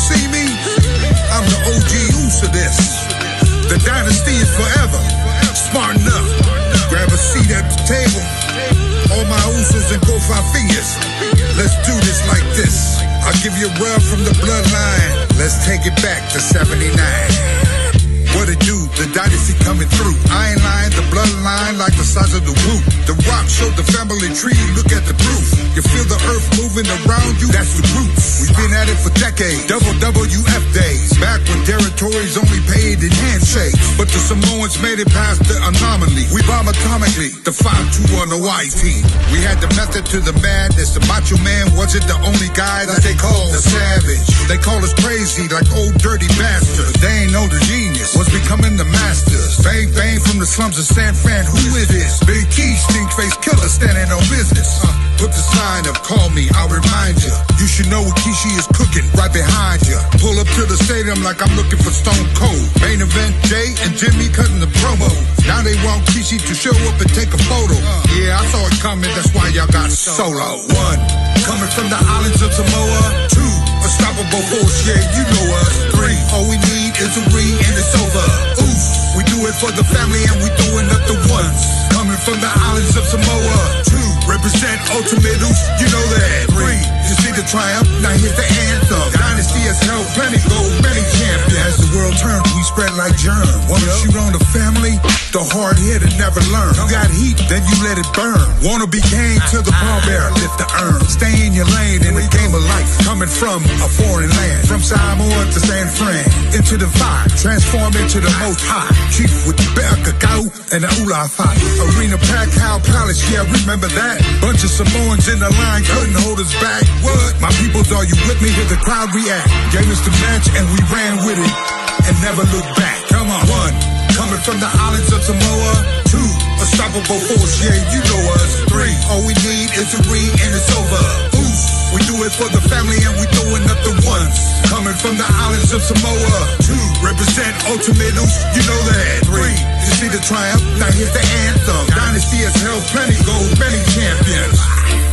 see me? I'm the OG use of this. The dynasty is forever. Smart enough. Grab a seat at the table. All my Usos and Kofafias. Let's do this like this. I'll give you a rub from the bloodline. Let's take it back to 79. What it do? The dynasty coming through. I ain't lying, the bloodline like the size of the root. The rock showed the family tree, look at the proof. You feel the earth moving around you, that's the roots. We've decades, double WF days. Back when territories only paid in handshakes. But the Samoans made it past the anomaly. We bomb atomically, the 5-2 on the white team. We had the method to the madness. The macho man wasn't the only guy that they called the savage. They call us crazy like old dirty bastards. They ain't know the genius was becoming the masters. Bang bang from the slums of San Fran. Who is this? Big Key, stink face killer standing on business. Uh, put the sign up, call me, I'll remind know Kishi is cooking right behind you. Pull up to the stadium like I'm looking for Stone Cold. Main event, Jey and Jimmy cutting the promo. Now they want Kishi to show up and take a photo. Yeah, I saw it coming, that's why y'all got solo. One, coming from the islands of Samoa. Two, unstoppable force, yeah, you know us. Three, all we need is a ring and it's over. Oof, we do it for the family and we doing up the ones. Coming from the islands of Samoa. Two, represent Ultimate Oof, you know that. Triumph, now here's the anthem. Dynasty has held plenty gold, many champions. As the world turns, we spread like germs. Wanna shoot on the family? The hard hitter never learn. You got heat, then you let it burn. Wanna be king to the pallbearer, lift the urn. Stay in your lane in the game of life. Coming from a foreign land, from Samoa to San Fran, into the fire, transform into the most high. Chief with the bear cacao and the ula. Arena pack, Cow Palace, yeah, remember that. Bunch of Samoans in the line, couldn't hold us back. What? My peoples, are you with me? Hear the crowd react. Gave us the match and we ran with it and never look back. Come on, one. Coming from the islands of Samoa. Two, unstoppable force, yeah, you know us. Three, all we need is a ring and it's over. Oof, we do it for the family and we throwing up the ones. Coming from the islands of Samoa. Two, represent ultimate oof, you know that. Three, you see the triumph, now here's the anthem. Dynasty has held plenty gold, many champions.